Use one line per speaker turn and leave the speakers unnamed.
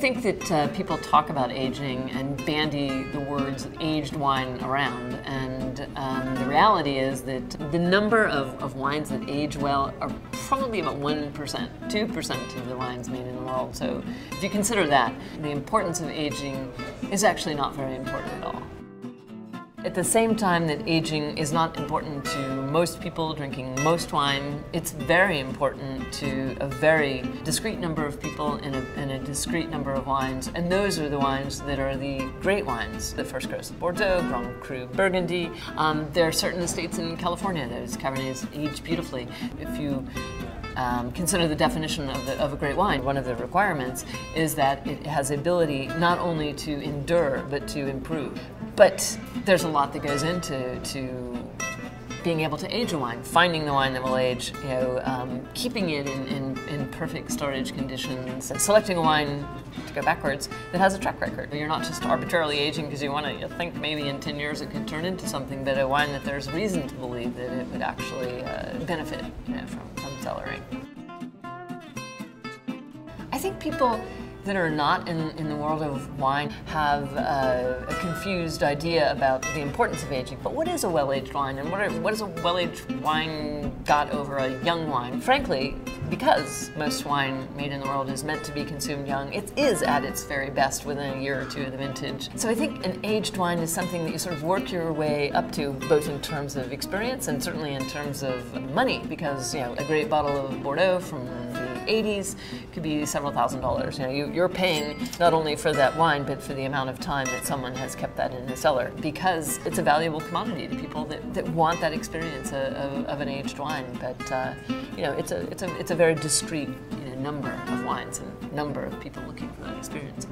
think that uh, people talk about aging and bandy the words aged wine around, and um, the reality is that the number of, of wines that age well are probably about 1%, 2% of the wines made in the world. So if you consider that, the importance of aging is actually not very important at all. At the same time that aging is not important to most people drinking most wine, it's very important to a very discrete number of people in a, in a discrete number of wines. And those are the wines that are the great wines. The first growths of Bordeaux, Grand Cru Burgundy. Um, there are certain estates in California that Cabernets age beautifully. If you um, consider the definition of, the, of, a great wine, one of the requirements is that it has the ability not only to endure but to improve. But there's a lot that goes into to being able to age a wine, finding the wine that will age, you know, um, keeping it in, in, in, perfect storage conditions, selecting a wine to go backwards that has a track record. You're not just arbitrarily aging because you want to think maybe in 10 years it could turn into something, but a wine that there's reason to believe that it would actually uh, benefit you know, from, from cellaring. I think people that are not in, in the world of wine have uh, a confused idea about the importance of aging. But what is a well-aged wine, and what, are, what is a well-aged wine got over a young wine? Frankly, because most wine made in the world is meant to be consumed young, it is at its very best within a year or two of the vintage. So I think an aged wine is something that you sort of work your way up to, both in terms of experience and certainly in terms of money, because you know a great bottle of Bordeaux from 80s could be several thousand dollars. You know, you, are paying not only for that wine, but for the amount of time that someone has kept that in the cellar because it's a valuable commodity to people that, that want that experience of, of, an aged wine. But uh, you know, it's a it's a it's a very discrete you know, number of wines and number of people looking for that experience.